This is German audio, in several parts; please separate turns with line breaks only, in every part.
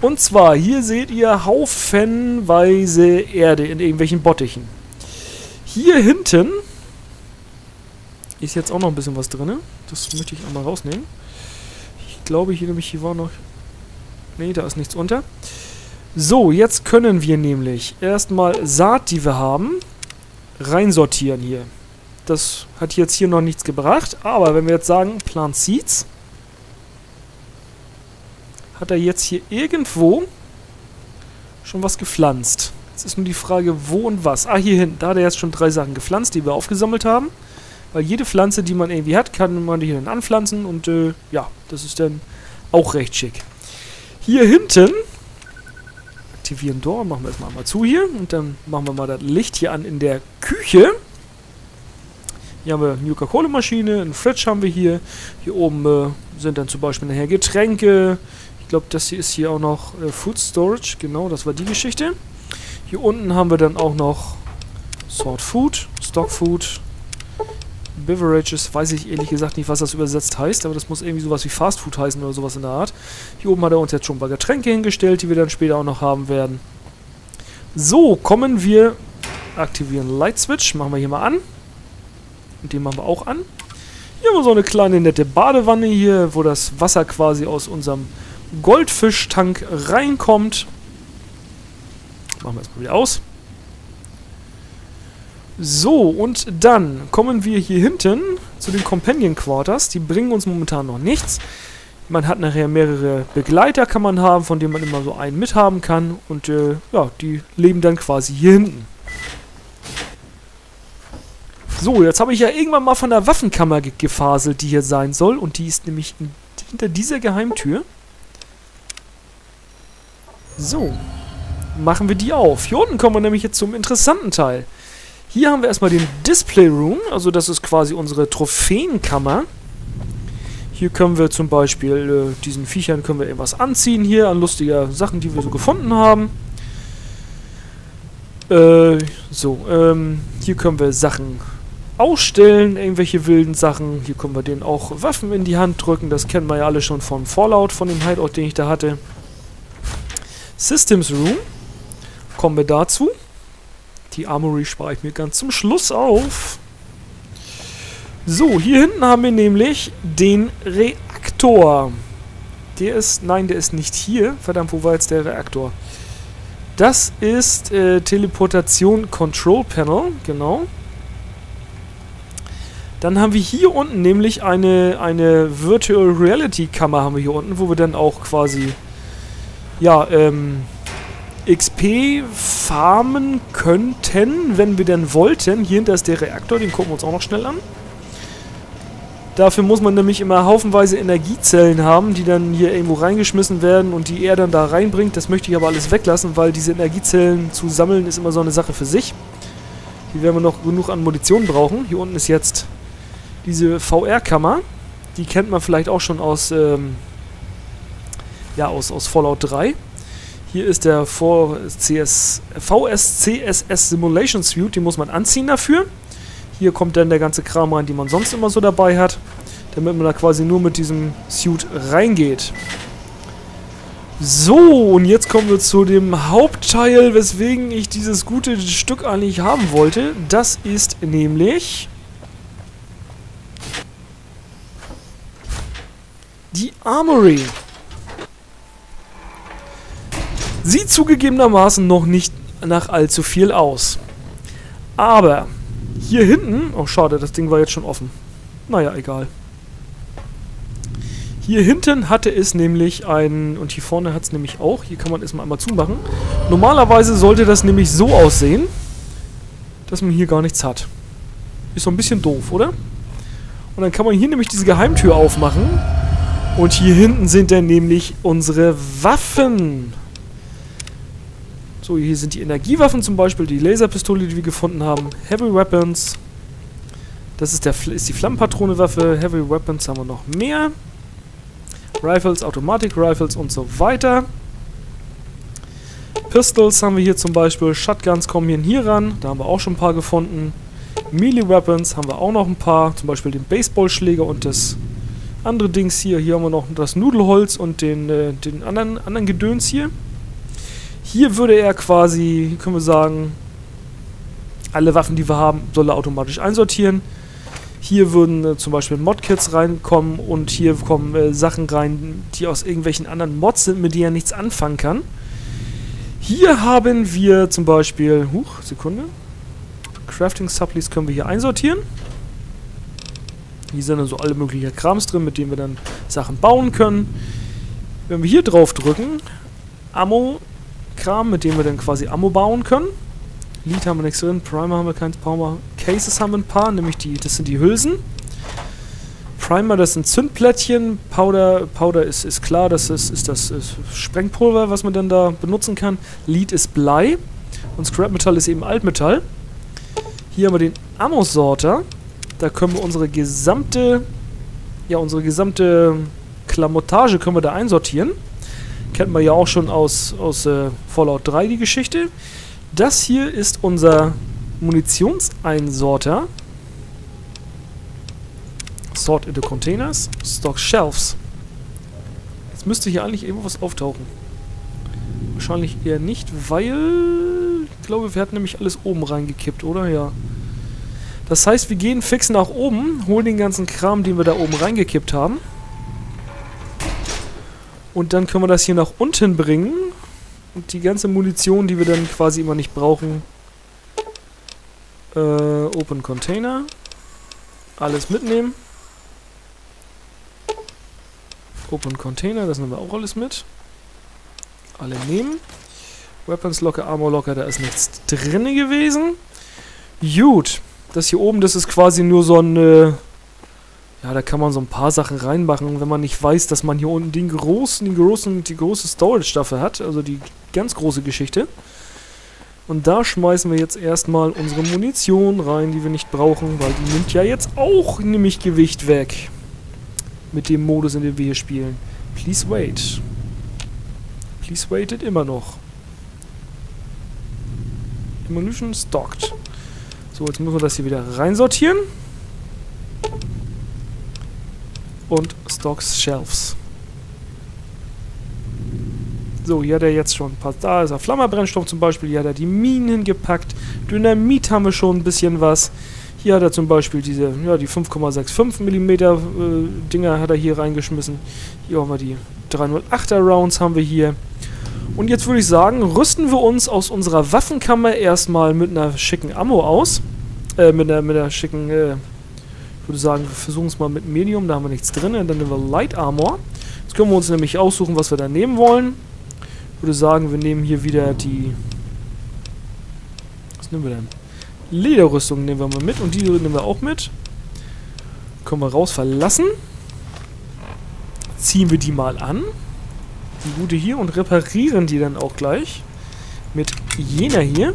Und zwar, hier seht ihr haufenweise Erde in irgendwelchen Bottichen. Hier hinten ist jetzt auch noch ein bisschen was drin. Das möchte ich einmal rausnehmen. Ich glaube hier nämlich, hier war noch... Ne, da ist nichts unter. So, jetzt können wir nämlich erstmal Saat, die wir haben, reinsortieren hier. Das hat jetzt hier noch nichts gebracht, aber wenn wir jetzt sagen Plant Seeds, hat er jetzt hier irgendwo schon was gepflanzt. Jetzt ist nur die Frage, wo und was. Ah, hier hinten. Da hat er jetzt schon drei Sachen gepflanzt, die wir aufgesammelt haben. Weil jede Pflanze, die man irgendwie hat, kann man hier dann anpflanzen und äh, ja, das ist dann auch recht schick. Hier hinten aktivieren Door, machen wir erstmal mal zu hier und dann machen wir mal das Licht hier an in der Küche. Hier haben wir eine Coca-Cola-Maschine, ein Fridge haben wir hier. Hier oben äh, sind dann zum Beispiel nachher Getränke. Ich glaube, das hier ist hier auch noch äh, Food Storage. Genau, das war die Geschichte. Hier unten haben wir dann auch noch Sort Food, Stock Food, Beverages, weiß ich ehrlich gesagt nicht, was das übersetzt heißt, aber das muss irgendwie sowas wie Fast Food heißen oder sowas in der Art. Hier oben hat er uns jetzt schon ein paar Getränke hingestellt, die wir dann später auch noch haben werden. So, kommen wir, aktivieren Light Switch, machen wir hier mal an. Und den machen wir auch an. Hier haben wir so eine kleine nette Badewanne hier, wo das Wasser quasi aus unserem Goldfischtank reinkommt. Machen wir erstmal wieder aus. So, und dann kommen wir hier hinten zu den Companion Quarters. Die bringen uns momentan noch nichts. Man hat nachher mehrere Begleiter, kann man haben, von denen man immer so einen mithaben kann. Und äh, ja, die leben dann quasi hier hinten. So, jetzt habe ich ja irgendwann mal von der Waffenkammer ge gefaselt, die hier sein soll. Und die ist nämlich in, hinter dieser Geheimtür. So, machen wir die auf. Hier unten kommen wir nämlich jetzt zum interessanten Teil. Hier haben wir erstmal den Display Room, also das ist quasi unsere Trophäenkammer. Hier können wir zum Beispiel, äh, diesen Viechern können wir irgendwas anziehen hier an lustiger Sachen, die wir so gefunden haben. Äh, so, ähm, hier können wir Sachen ausstellen, irgendwelche wilden Sachen. Hier können wir denen auch Waffen in die Hand drücken, das kennen wir ja alle schon vom Fallout, von dem Hideout, den ich da hatte. Systems Room, kommen wir dazu. Die Armory spare ich mir ganz zum Schluss auf. So, hier hinten haben wir nämlich den Reaktor. Der ist, nein, der ist nicht hier. Verdammt, wo war jetzt der Reaktor? Das ist äh, Teleportation Control Panel, genau. Dann haben wir hier unten nämlich eine, eine Virtual Reality Kammer haben wir hier unten, wo wir dann auch quasi, ja, ähm, XP farmen könnten, wenn wir denn wollten. Hier hinter ist der Reaktor, den gucken wir uns auch noch schnell an. Dafür muss man nämlich immer haufenweise Energiezellen haben, die dann hier irgendwo reingeschmissen werden und die er dann da reinbringt. Das möchte ich aber alles weglassen, weil diese Energiezellen zu sammeln ist immer so eine Sache für sich. Hier werden wir noch genug an Munition brauchen. Hier unten ist jetzt diese VR-Kammer. Die kennt man vielleicht auch schon aus, ähm, ja, aus, aus Fallout 3. Hier ist der VSCS, VSCSS Simulation Suite, die muss man anziehen dafür. Hier kommt dann der ganze Kram rein, den man sonst immer so dabei hat, damit man da quasi nur mit diesem Suit reingeht. So, und jetzt kommen wir zu dem Hauptteil, weswegen ich dieses gute Stück eigentlich haben wollte. Das ist nämlich die Armory. Sieht zugegebenermaßen noch nicht nach allzu viel aus. Aber hier hinten... Oh, schade, das Ding war jetzt schon offen. Naja, egal. Hier hinten hatte es nämlich ein... Und hier vorne hat es nämlich auch. Hier kann man es mal einmal zumachen. Normalerweise sollte das nämlich so aussehen, dass man hier gar nichts hat. Ist so ein bisschen doof, oder? Und dann kann man hier nämlich diese Geheimtür aufmachen. Und hier hinten sind dann nämlich unsere Waffen. So, hier sind die Energiewaffen zum Beispiel, die Laserpistole, die wir gefunden haben. Heavy Weapons. Das ist, der, ist die Flammenpatronewaffe. Heavy Weapons haben wir noch mehr. Rifles, Automatic Rifles und so weiter. Pistols haben wir hier zum Beispiel. Shotguns kommen hier ran. Da haben wir auch schon ein paar gefunden. Melee Weapons haben wir auch noch ein paar. Zum Beispiel den Baseballschläger und das Andere Dings hier, hier haben wir noch das Nudelholz und den, äh, den anderen, anderen Gedöns hier. Hier würde er quasi, können wir sagen, alle Waffen, die wir haben, soll er automatisch einsortieren. Hier würden äh, zum Beispiel Modkits reinkommen und hier kommen äh, Sachen rein, die aus irgendwelchen anderen Mods sind, mit denen er nichts anfangen kann. Hier haben wir zum Beispiel, huch, Sekunde, Crafting Supplies können wir hier einsortieren. Hier sind dann so alle möglichen Krams drin, mit denen wir dann Sachen bauen können. Wenn wir hier drauf drücken, Ammo-Kram, mit dem wir dann quasi Ammo bauen können. Lead haben wir nichts drin, Primer haben wir keins, Power Cases haben wir ein paar, nämlich die, das sind die Hülsen. Primer, das sind Zündplättchen. Powder, Powder ist, ist klar, das ist, ist das ist Sprengpulver, was man dann da benutzen kann. Lead ist Blei. Und Scrap Metall ist eben Altmetall. Hier haben wir den Ammo-Sorter. Da können wir unsere gesamte, ja, unsere gesamte Klamottage können wir da einsortieren. Kennt man ja auch schon aus, aus äh, Fallout 3 die Geschichte. Das hier ist unser Munitionseinsorter. Sort into Containers. Stock Shelves. Jetzt müsste hier eigentlich irgendwas auftauchen. Wahrscheinlich eher nicht, weil... Ich glaube, wir hatten nämlich alles oben reingekippt, oder? Ja. Das heißt, wir gehen fix nach oben, holen den ganzen Kram, den wir da oben reingekippt haben. Und dann können wir das hier nach unten bringen. Und die ganze Munition, die wir dann quasi immer nicht brauchen. Äh, Open Container. Alles mitnehmen. Open Container, das nehmen wir auch alles mit. Alle nehmen. Weapons Locker, Armor Locker, da ist nichts drin gewesen. Gut. Das hier oben, das ist quasi nur so ein... Ja, da kann man so ein paar Sachen reinmachen, wenn man nicht weiß, dass man hier unten den großen, den großen, die große Storage-Staffel hat. Also die ganz große Geschichte. Und da schmeißen wir jetzt erstmal unsere Munition rein, die wir nicht brauchen, weil die nimmt ja jetzt auch nämlich Gewicht weg. Mit dem Modus, in dem wir hier spielen. Please wait. Please wait it immer noch. Evolution stocked. So, jetzt müssen wir das hier wieder reinsortieren. Und Stocks Shelves. So, hier hat er jetzt schon ein paar. Da ist er Flammerbrennstoff zum Beispiel. Hier hat er die Minen hingepackt. Dynamit haben wir schon ein bisschen was. Hier hat er zum Beispiel diese, ja, die 5,65 mm äh, Dinger hat er hier reingeschmissen. Hier haben wir die 308er Rounds haben wir hier. Und jetzt würde ich sagen, rüsten wir uns aus unserer Waffenkammer erstmal mit einer schicken Ammo aus. Äh, mit einer, mit einer schicken, äh, würde sagen, wir versuchen es mal mit Medium, da haben wir nichts drin. Dann nehmen wir Light Armor. Jetzt können wir uns nämlich aussuchen, was wir da nehmen wollen. Ich würde sagen, wir nehmen hier wieder die... Was nehmen wir denn? Lederrüstung nehmen wir mal mit und die nehmen wir auch mit. Können wir raus verlassen. Ziehen wir die mal an die gute hier und reparieren die dann auch gleich mit jener hier.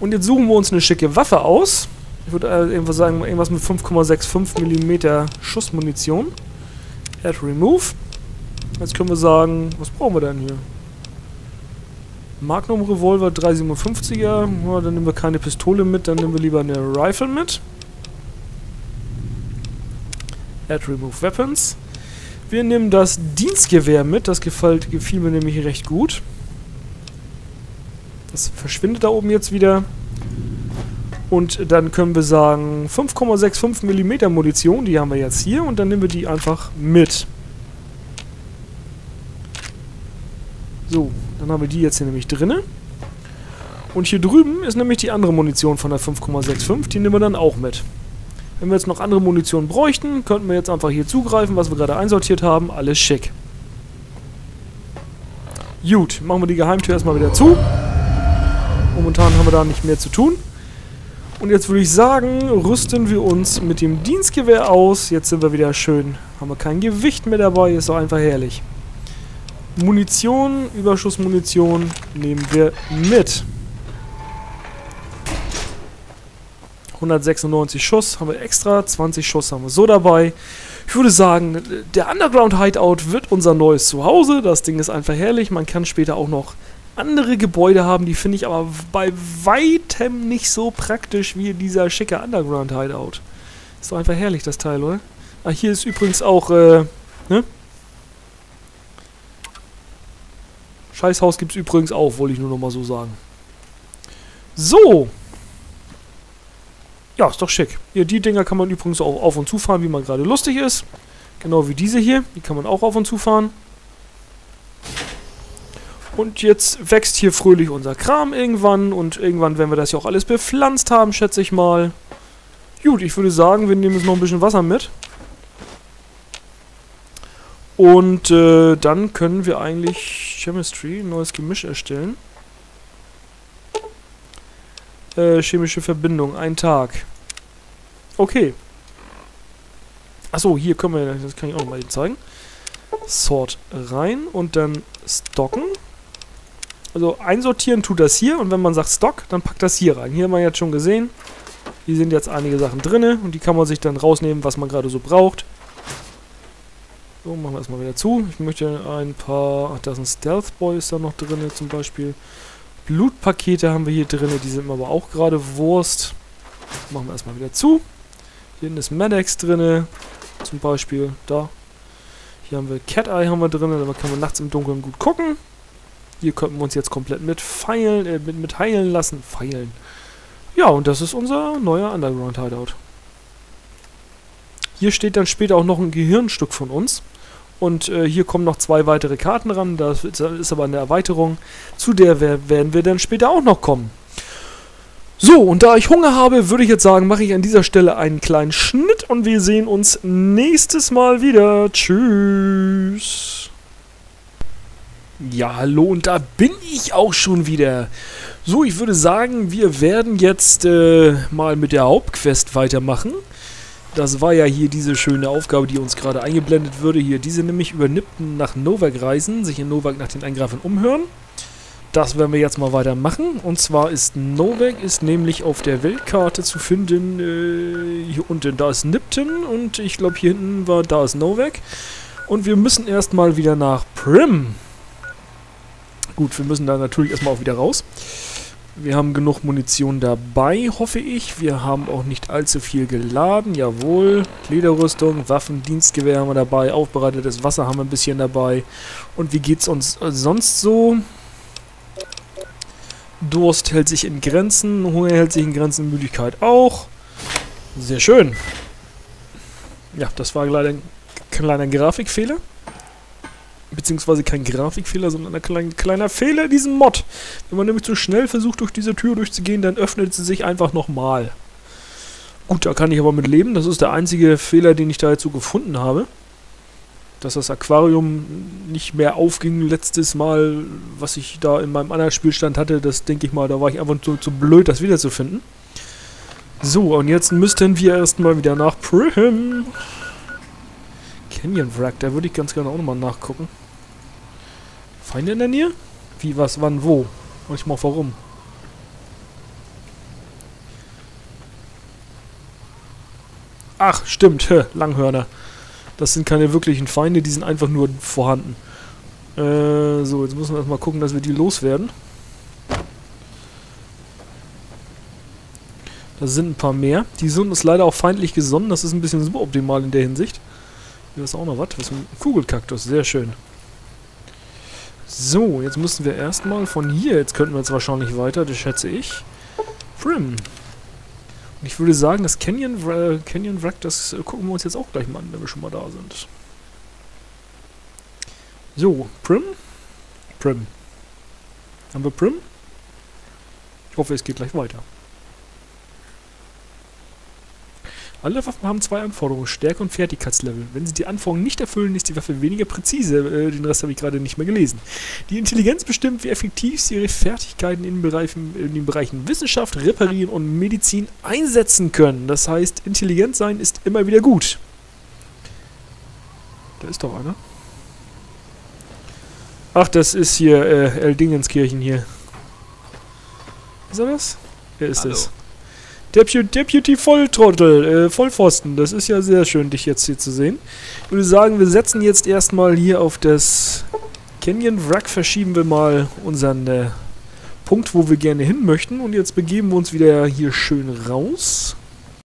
Und jetzt suchen wir uns eine schicke Waffe aus. Ich würde äh, irgendwas sagen, irgendwas mit 5,65 mm Schussmunition. Add Remove. Jetzt können wir sagen, was brauchen wir denn hier? Magnum Revolver 357er. Ja, dann nehmen wir keine Pistole mit, dann nehmen wir lieber eine Rifle mit. Add Remove Weapons. Wir nehmen das Dienstgewehr mit. Das gefällt, gefiel mir nämlich recht gut. Das verschwindet da oben jetzt wieder. Und dann können wir sagen 5,65 mm Munition, die haben wir jetzt hier. Und dann nehmen wir die einfach mit. So, dann haben wir die jetzt hier nämlich drinne. Und hier drüben ist nämlich die andere Munition von der 5,65. Die nehmen wir dann auch mit. Wenn wir jetzt noch andere Munition bräuchten, könnten wir jetzt einfach hier zugreifen, was wir gerade einsortiert haben. Alles schick. Gut, machen wir die Geheimtür erstmal wieder zu. Momentan haben wir da nicht mehr zu tun. Und jetzt würde ich sagen, rüsten wir uns mit dem Dienstgewehr aus. Jetzt sind wir wieder schön. Haben wir kein Gewicht mehr dabei, ist doch einfach herrlich. Munition, Überschussmunition nehmen wir mit. 196 Schuss haben wir extra, 20 Schuss haben wir so dabei. Ich würde sagen, der Underground Hideout wird unser neues Zuhause. Das Ding ist einfach herrlich. Man kann später auch noch andere Gebäude haben, die finde ich aber bei weitem nicht so praktisch wie dieser schicke Underground Hideout. Ist doch einfach herrlich, das Teil, oder? Ah, hier ist übrigens auch, äh, ne? Scheißhaus gibt's übrigens auch, wollte ich nur noch mal so sagen. So. Ja, ist doch schick. Hier, die Dinger kann man übrigens auch auf und zu fahren, wie man gerade lustig ist. Genau wie diese hier. Die kann man auch auf und zu fahren. Und jetzt wächst hier fröhlich unser Kram irgendwann. Und irgendwann werden wir das ja auch alles bepflanzt haben, schätze ich mal. Gut, ich würde sagen, wir nehmen jetzt noch ein bisschen Wasser mit. Und äh, dann können wir eigentlich Chemistry, neues Gemisch erstellen. Äh, chemische Verbindung, ein Tag. Okay. Achso, hier können wir, das kann ich auch noch mal zeigen. Sort rein und dann stocken. Also einsortieren tut das hier und wenn man sagt Stock, dann packt das hier rein. Hier haben wir jetzt schon gesehen. Hier sind jetzt einige Sachen drin und die kann man sich dann rausnehmen, was man gerade so braucht. So, machen wir erstmal wieder zu. Ich möchte ein paar... Ach, da ist ein Stealth Boy ist da noch drin zum Beispiel. Blutpakete haben wir hier drin, die sind aber auch gerade Wurst. Machen wir erstmal wieder zu. Hier hinten ist Medex drin, zum Beispiel. Da. Hier haben wir Cat Eye haben wir drin, da kann man nachts im Dunkeln gut gucken. Hier könnten wir uns jetzt komplett mit feilen, äh, mit, mit heilen lassen. Feilen. Ja, und das ist unser neuer Underground Hideout. Hier steht dann später auch noch ein Gehirnstück von uns. Und äh, hier kommen noch zwei weitere Karten ran. Das ist aber eine Erweiterung. Zu der werden wir dann später auch noch kommen. So, und da ich Hunger habe, würde ich jetzt sagen, mache ich an dieser Stelle einen kleinen Schnitt und wir sehen uns nächstes Mal wieder. Tschüss. Ja, hallo, und da bin ich auch schon wieder. So, ich würde sagen, wir werden jetzt äh, mal mit der Hauptquest weitermachen. Das war ja hier diese schöne Aufgabe, die uns gerade eingeblendet würde. Hier, diese nämlich über Nipten nach Novak reisen, sich in Novak nach den Eingreifern umhören. Das werden wir jetzt mal weitermachen. Und zwar ist Novak ist nämlich auf der Weltkarte zu finden. Äh, hier unten, da ist Nipton und ich glaube hier hinten war, da ist Novak. Und wir müssen erstmal wieder nach Prim. Gut, wir müssen da natürlich erstmal auch wieder raus. Wir haben genug Munition dabei, hoffe ich. Wir haben auch nicht allzu viel geladen. Jawohl. Lederrüstung, Waffen, Dienstgewehr haben wir dabei. Aufbereitetes Wasser haben wir ein bisschen dabei. Und wie geht's uns sonst so? Durst hält sich in Grenzen. Hunger hält sich in Grenzen. Müdigkeit auch. Sehr schön. Ja, das war leider ein kleiner Grafikfehler beziehungsweise kein Grafikfehler, sondern ein klein, kleiner Fehler in diesem Mod. Wenn man nämlich zu schnell versucht, durch diese Tür durchzugehen, dann öffnet sie sich einfach nochmal. Gut, da kann ich aber mit leben. Das ist der einzige Fehler, den ich da jetzt so gefunden habe. Dass das Aquarium nicht mehr aufging letztes Mal, was ich da in meinem anderen Spielstand hatte. Das denke ich mal, da war ich einfach zu, zu blöd, das wiederzufinden. So, und jetzt müssten wir erstmal wieder nach Prim. Canyon Wrack, da würde ich ganz gerne auch nochmal nachgucken. Feinde in der Nähe? Wie, was, wann, wo? Und ich mal warum. Ach, stimmt, Langhörner. Das sind keine wirklichen Feinde, die sind einfach nur vorhanden. Äh, so, jetzt müssen wir erstmal gucken, dass wir die loswerden. Da sind ein paar mehr. Die sind uns leider auch feindlich gesonnen. Das ist ein bisschen suboptimal in der Hinsicht. Hier ist auch noch was. Kugelkaktus. Sehr schön. So, jetzt müssen wir erstmal von hier, jetzt könnten wir jetzt wahrscheinlich weiter, das schätze ich. Prim. Und ich würde sagen, das Canyon, äh, Canyon Wreck, das äh, gucken wir uns jetzt auch gleich mal an, wenn wir schon mal da sind. So, Prim. Prim. Haben wir Prim? Ich hoffe, es geht gleich weiter. Alle Waffen haben zwei Anforderungen, Stärke und Fertigkeitslevel. Wenn sie die Anforderungen nicht erfüllen, ist die Waffe weniger präzise. Äh, den Rest habe ich gerade nicht mehr gelesen. Die Intelligenz bestimmt, wie effektiv sie ihre Fertigkeiten in, Bereichen, in den Bereichen Wissenschaft, Reparieren und Medizin einsetzen können. Das heißt, intelligent sein ist immer wieder gut. Da ist doch einer. Ach, das ist hier äh, Eldingenskirchen hier. Ist er das? Wer ist Hallo. das? Deputy, Deputy Volltrottel, äh, Vollpfosten. Das ist ja sehr schön, dich jetzt hier zu sehen. Ich würde sagen, wir setzen jetzt erstmal hier auf das Canyon Wrack, verschieben wir mal unseren äh, Punkt, wo wir gerne hin möchten. Und jetzt begeben wir uns wieder hier schön raus.